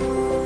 you